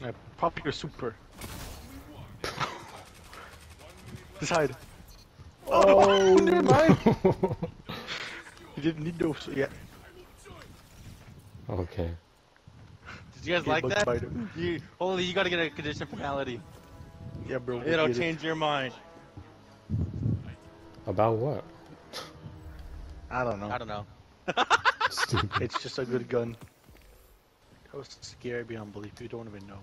Yeah, pop your super. Decide. Oh, never mind. You didn't need those yet. okay. Did you guys Yeah, like that? spider. You, holy, you gotta get a condition penalty. Yeah, bro. we'll It'll get it. change your mind. About what? I don't know. I don't know. It's just a good gun. That was scary beyond belief. You don't even know.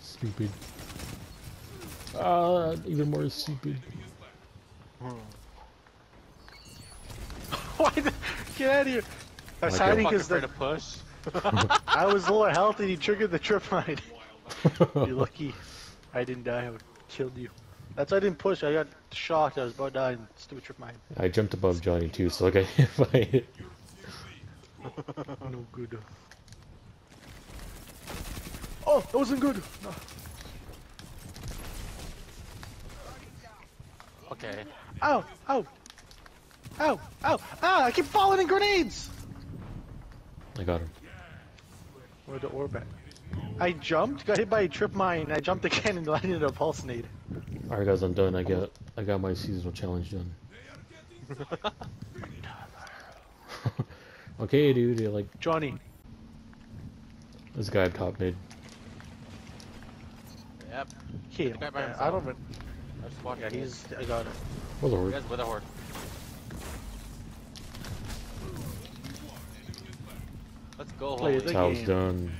Stupid. Ah, even more stupid. Why? The, get out of here! I was Like hiding a- Fucking because afraid to push. I was low health and he triggered the trip mine. You're lucky I didn't die. I would killed you. That's why I didn't push. I got shocked. I was about to die and stupid trip mine. I jumped above Johnny too, so like I got hit by it. No good. Oh, that wasn't good. No. Okay. Ow! Ow! Ow! Ow! Ah! I keep falling in grenades. I got him. Where the orb at? I jumped, got hit by a trip mine. I jumped again and landed a pulse nade. Alright guys, I'm done. I got I got my seasonal challenge done. okay, dude. You're like Johnny, this guy up top mid. Yep. he. The guy by I don't. even- I just walked Yeah, he's. I got it. Where's the You horde? guys with a horde. Let's go, Play holy. the Tow's game. done.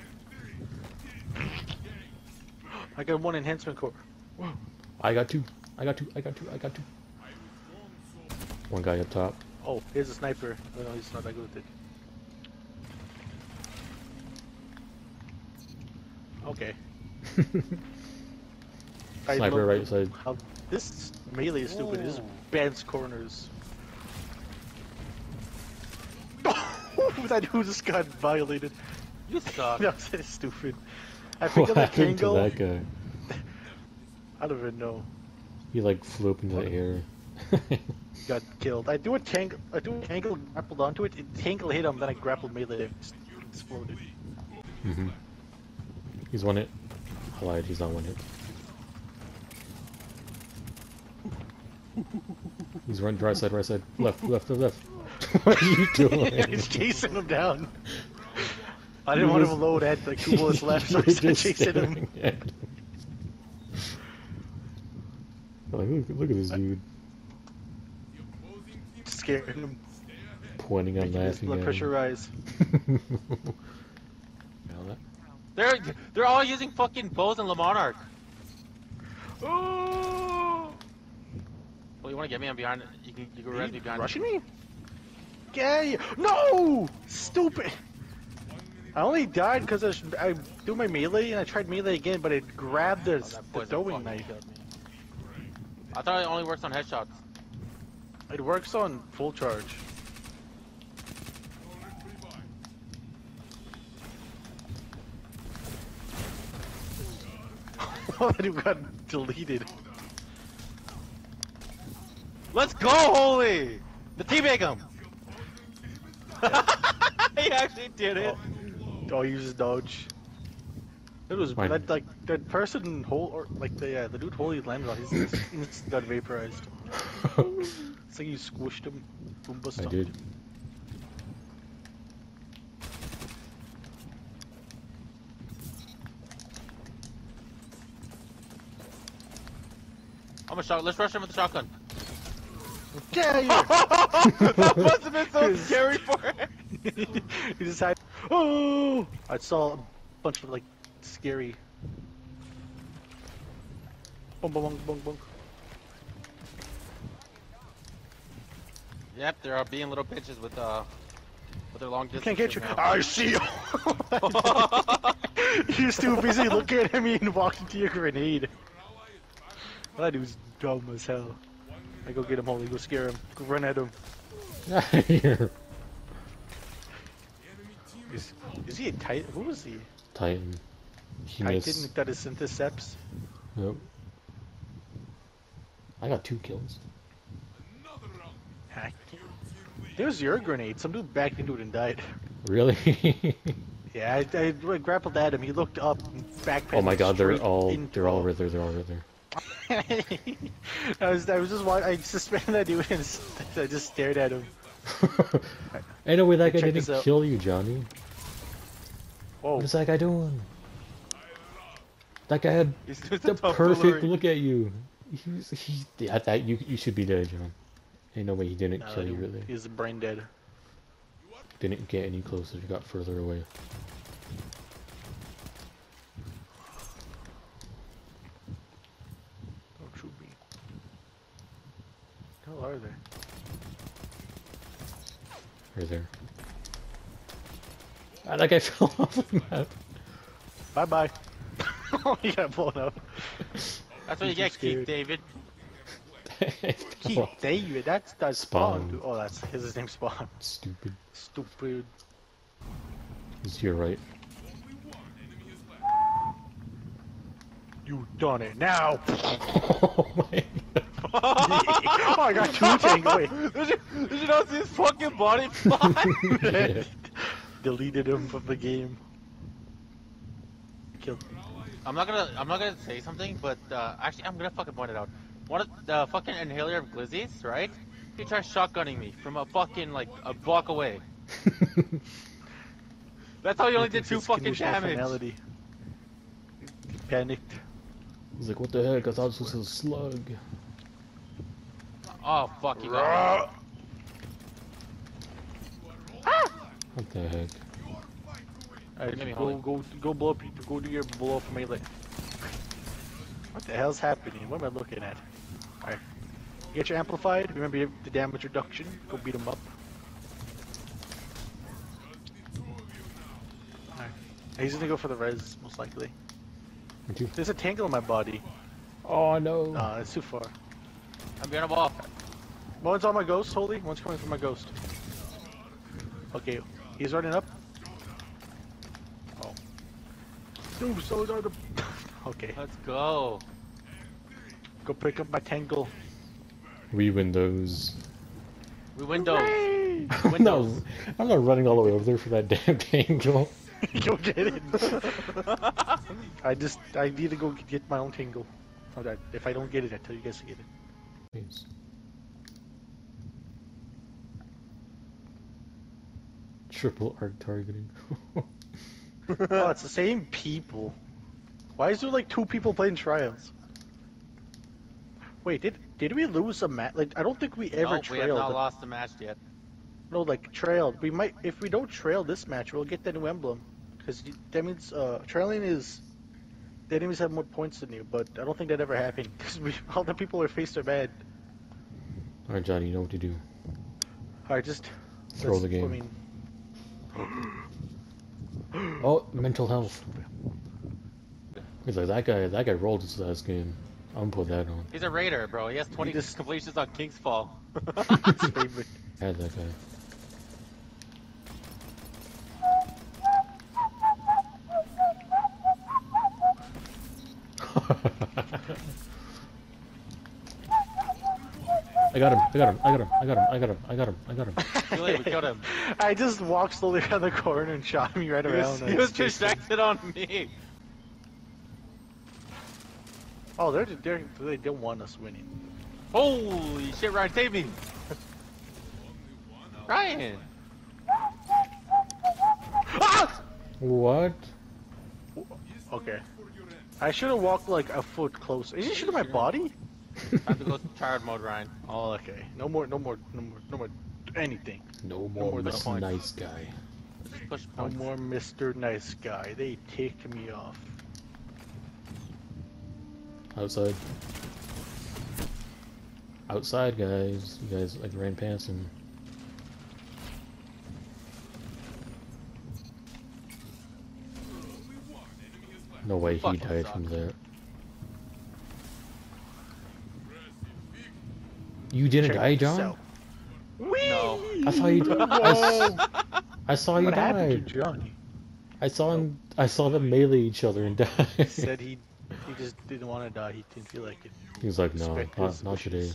I got one enhancement core. I got two. I got two. I got two. I got two. One guy up top. Oh, here's a sniper. Oh, no, he's not that good with it. Okay. Sniper love right side. How this melee is stupid. It just Ooh. bends corners. that dude just got violated. You suck. That was stupid. I What picked up that happened to that guy? I don't even know. He like flew up into the air. Got killed. I do a tangle. I do a tangle grappled onto it. It tangle hit him. Then I grappled melee. It exploded. hmm He's one hit. I lied. He's not one hit. He's running right side, right side, left, left, left, left. what are you doing? He's chasing him down. I didn't want was- him to load. I had like two bullets left, so I You started chasing him. staring at him. Like, look, look at this dude Scaring him. pointing and Making his laughing blood at pressure rise. They're they're all using fucking bows and Le Monarque. Oh! Well, you want to get me? I'm behind. You can you can res me behind. rushing me? Gay! No! Stupid! I only died because I, sh- I do my melee and I tried melee again, but it grabbed the, Oh, the throwing fucking knife. Killed me. I thought it only works on headshots. It works on full charge. that dude got deleted. Let's go, holy! The teabag him. he actually did it. Oh, he uses dodge. It was Fine. that like that person whole or like the uh, the dude holy landed on his instant got vaporized. It's like you squished him. Boomba I did. I'm a shot. Let's rush him with the shotgun. Get out that must have been so scary for him. he just had. Oh! I saw a bunch of like scary. Boom, boom, boom, boom, boom. Yep, they're uh, being little bitches with uh with their long distance. Can't get you. now. I see you. You're too busy looking at me and walking to your grenade. That dude's dumb as hell. I go get him, Holy. Go scare him. Go run at him. Here. Is, is he a titan? Who is he? Titan. He Titan missed. that is Synthoceps. Yep. I got two kills. Hack. There's your grenade. Some dude backed into it and died. Really? Yeah, I, I, I grappled at him. He looked up, backpacked. oh my god, they're all into they're all right there. They're all right there. I was I was just watching. I suspended that dude and I just stared at him. Ain't no way that guy didn't kill you, Johnny. Whoa, What is that guy doing? That guy had the perfect tomfoolery. look at you. He was, he, yeah, that you you should be dead, John. Ain't no way he didn't no, kill you. he- Really, He's brain dead. didn't get any closer. He got further away. Don't shoot me. How are they? Right there. Ah, that guy fell off the map. Bye bye. Oh, he got blown up. That's what you get, too Keith. David. Keith David, that's that's Spawn. Spawn. Oh, that's his, his name Spawn. Stupid. Stupid. He's to your right. You done it now. oh my god. oh, I got two tango. Wait, did, you, did you not see his fucking body fly? Yeah. deleted him from the game. Killed. I'm not gonna I'm not gonna say something, but uh, actually I'm gonna fucking point it out. One of the fucking inhaler of Glizzy's, right? He tried shotgunning me from a fucking like a block away. That's how he only did two fucking damage. finality. He panicked. He's like, what the heck? I thought this was a slug. Oh fuck, you got me. What the heck? Alright, Maybe go, Holly. go, go blow up, go do your blow up melee. What the hell's happening? What am I looking at? Alright. Get your amplified. Remember your- the damage reduction. Go beat him up. Alright. He's gonna go for the res, most likely. Me too. There's a tangle in my body. Oh no. Nah, it's too far. I'm behind a wall. One's on my ghost, holy. One's coming from my ghost. Okay, he's running up. Oh. Dude, so are the. okay, Let's go. go pick up my tangle. We Windows. We windows. Hooray! no, Windows. I'm not running all the way over there for that damn tangle. go get it. I just, I need to go get my own tangle. If I don't get it, I tell you guys to get it. Please. Triple arc targeting. Oh, it's the same people. Why is there like two people playing trials? Wait, did did we lose a match? Like, I don't think we ever no, we have trailed. not lost the match yet. No, like trailed. We might if we don't trail this match, we'll get the new emblem. Because that means uh, trailing is the enemies have more points than you. But I don't think that ever happened because all the people we faced are bad. Alright, Johnny, you know what to do. All right, just Throw the game. I mean, Oh, mental health. He's like that guy. That guy rolled his last game. I'm gonna put that on. He's a raider, bro. He has 20 just- completions on King's Fall. his that guy. I got him. I got him. I got him. I got him. I got him. I got him. I got him. Too late, we killed him. I just walked slowly around the corner and shot me right He around. was, he was chased distracted on me. Oh, they're they're they don't want us winning. Holy shit, Ryan, save me! Ryan! What? Okay. I should have walked like a foot closer. Is he shooting my body? Time to go child mode, Ryan. Oh, okay. No more, no more, no more, no more anything. No more more than Miss. Nice Guy. Just push No more Mr. Nice Guy. They take me off. Outside. Outside, guys. You guys like ran past him. No way he died suck. from that. You didn't Check die, this John? out. Whee! No. I saw you. I, Whoa! s- I saw you what die. to Johnny? I saw him. I saw them melee each other and die. He said he he just didn't want to die. He didn't feel like it. he was like, no, not, not today.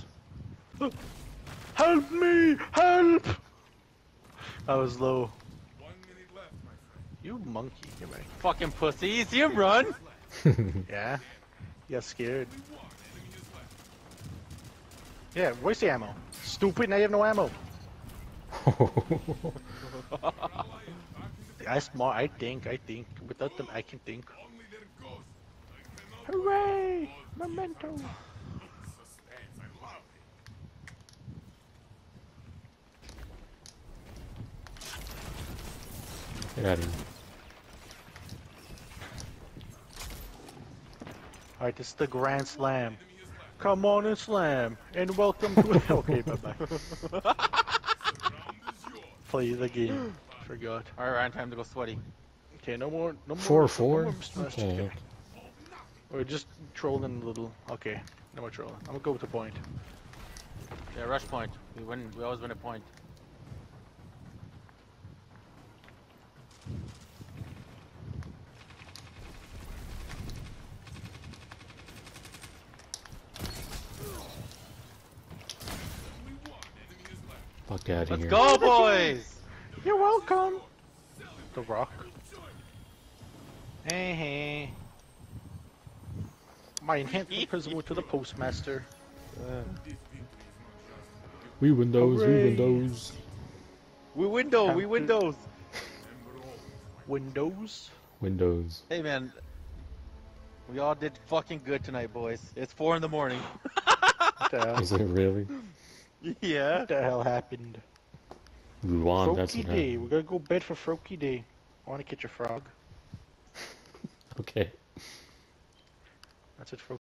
Help me! Help! I was low. You monkey. Get back. Fucking pussy. You run? Yeah. You got scared. Yeah, where's the ammo? Stupid, now you have no ammo. I smart, I think, I think. Without them, I can think. Hooray! Memento! Get out of here. Alright, this is the Grand Slam. Come on and slam, and welcome to. okay, bye bye. Play the game. Forgot. Alright, Ryan, time to go sweaty. Okay, no more. No more. Four no four. more Mr. Okay. We're just trolling a little. Okay, no more trolling. I'm gonna go with the point. Yeah, rush point. We win. We always win a point. Fuck out of Let's here. go, boys! You're welcome. The Rock. Hey, hey. My enhancement prism went to the postmaster. We Windows, we Windows. We window. Time We windows. Windows. Windows. Hey, man. We all did fucking good tonight, boys. It's four in the morning. What the hell? Is it really? Yeah. What the hell happened? We won, that's Froakie what Day. happened. We're gonna go bed for Froakie Day. I wanna catch a frog. Okay. That's it for